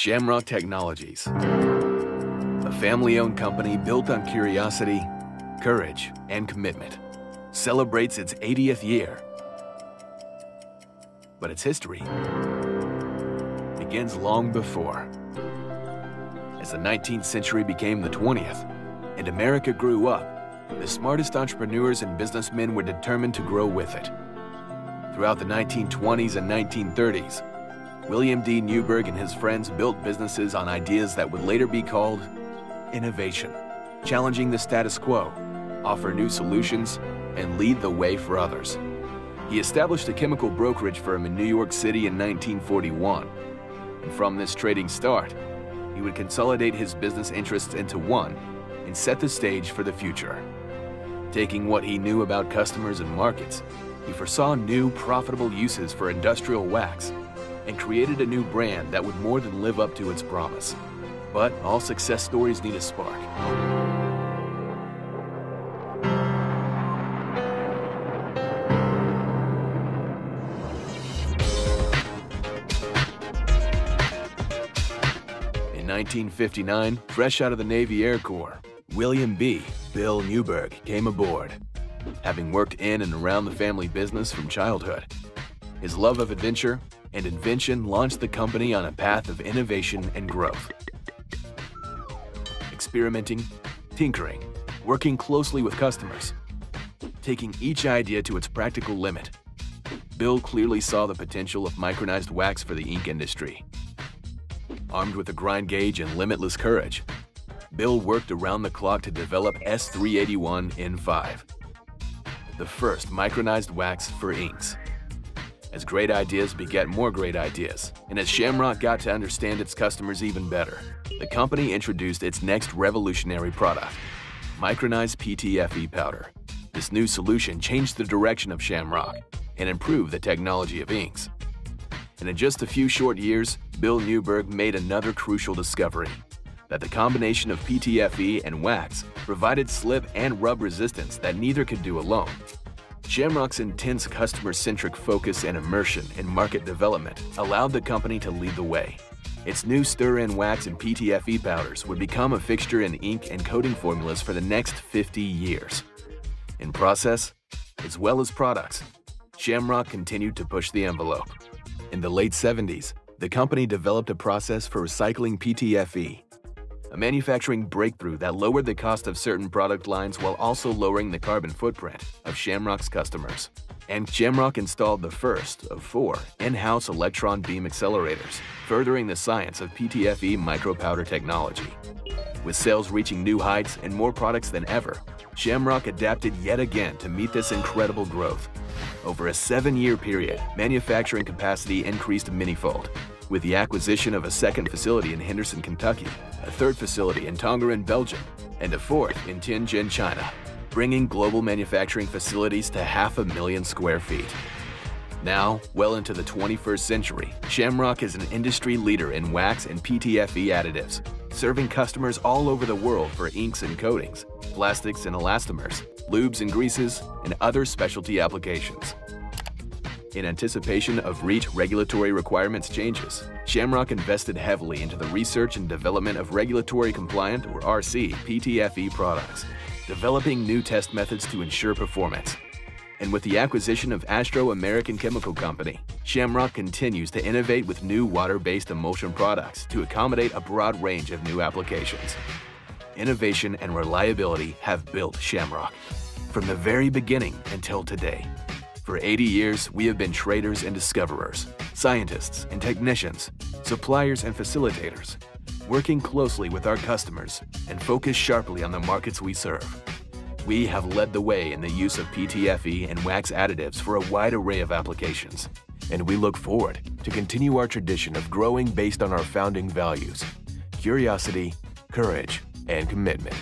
Shamrock Technologies, a family-owned company built on curiosity, courage, and commitment, celebrates its 80th year. But its history begins long before. As the 19th century became the 20th, and America grew up, the smartest entrepreneurs and businessmen were determined to grow with it. Throughout the 1920s and 1930s, William D. Newberg and his friends built businesses on ideas that would later be called innovation, challenging the status quo, offer new solutions, and lead the way for others. He established a chemical brokerage firm in New York City in 1941. And from this trading start, he would consolidate his business interests into one and set the stage for the future. Taking what he knew about customers and markets, he foresaw new profitable uses for industrial wax and created a new brand that would more than live up to its promise. But all success stories need a spark. In 1959, fresh out of the Navy Air Corps, William B. Bill Newberg came aboard. Having worked in and around the family business from childhood, his love of adventure and invention launched the company on a path of innovation and growth. Experimenting, tinkering, working closely with customers, taking each idea to its practical limit, Bill clearly saw the potential of micronized wax for the ink industry. Armed with a grind gauge and limitless courage, Bill worked around the clock to develop S381 N5, the first micronized wax for inks. As great ideas beget more great ideas, and as Shamrock got to understand its customers even better, the company introduced its next revolutionary product, micronized PTFE powder. This new solution changed the direction of Shamrock and improved the technology of inks. And in just a few short years, Bill Newberg made another crucial discovery, that the combination of PTFE and wax provided slip and rub resistance that neither could do alone. Shamrock's intense customer-centric focus and immersion in market development allowed the company to lead the way. Its new stir-in wax and PTFE powders would become a fixture in ink and coating formulas for the next 50 years. In process, as well as products, Shamrock continued to push the envelope. In the late 70s, the company developed a process for recycling PTFE a manufacturing breakthrough that lowered the cost of certain product lines while also lowering the carbon footprint of Shamrock's customers. And Shamrock installed the first of four in-house electron beam accelerators, furthering the science of PTFE micropowder technology. With sales reaching new heights and more products than ever, Shamrock adapted yet again to meet this incredible growth. Over a seven-year period, manufacturing capacity increased manyfold, with the acquisition of a second facility in Henderson, Kentucky, a third facility in Tongeren, Belgium, and a fourth in Tianjin, China, bringing global manufacturing facilities to half a million square feet. Now, well into the 21st century, Shamrock is an industry leader in wax and PTFE additives, serving customers all over the world for inks and coatings, plastics and elastomers, lubes and greases, and other specialty applications. In anticipation of REACH regulatory requirements changes, Shamrock invested heavily into the research and development of regulatory compliant, or RC, PTFE products, developing new test methods to ensure performance. And with the acquisition of Astro American Chemical Company, Shamrock continues to innovate with new water-based emulsion products to accommodate a broad range of new applications. Innovation and reliability have built Shamrock, from the very beginning until today. For 80 years, we have been traders and discoverers, scientists and technicians, suppliers and facilitators, working closely with our customers and focused sharply on the markets we serve. We have led the way in the use of PTFE and wax additives for a wide array of applications, and we look forward to continue our tradition of growing based on our founding values, curiosity, courage, and commitment.